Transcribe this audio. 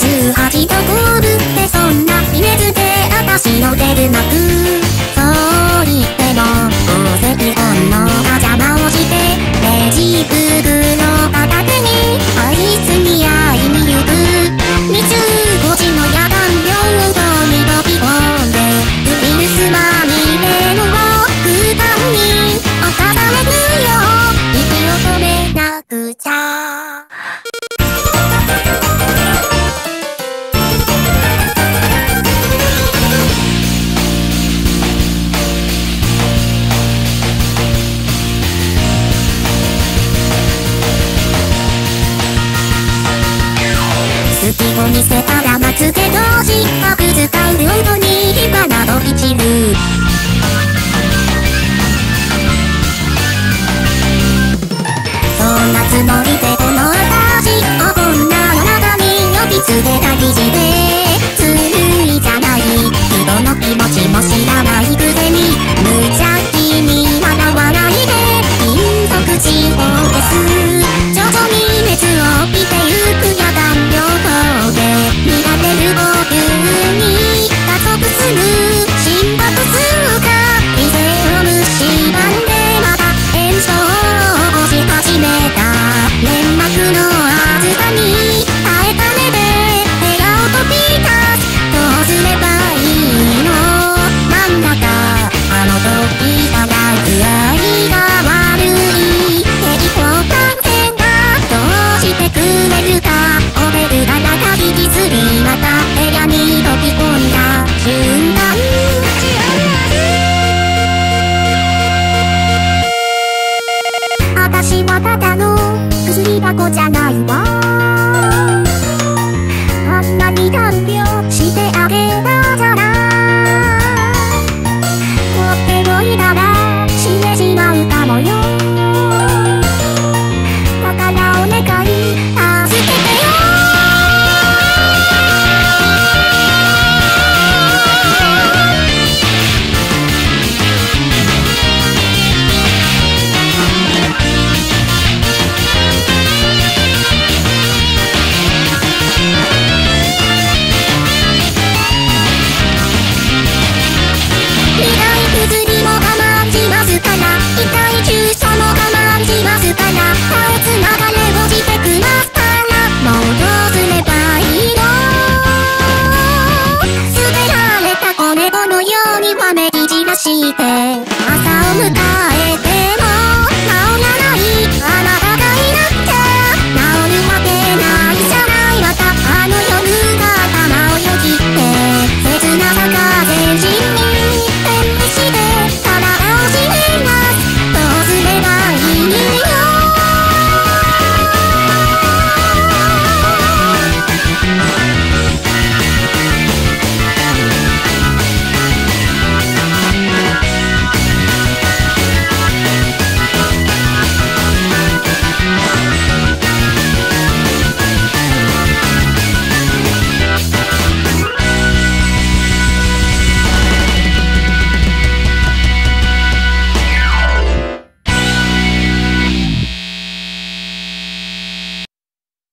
18度コールってそんなイメージで私の出る幕忘れた記事でつじゃない。人の気持ちも知らないくせに無邪気に笑わないで。貧足地方です。徐々に熱をの。薬箱じゃないわ。して。朝を迎え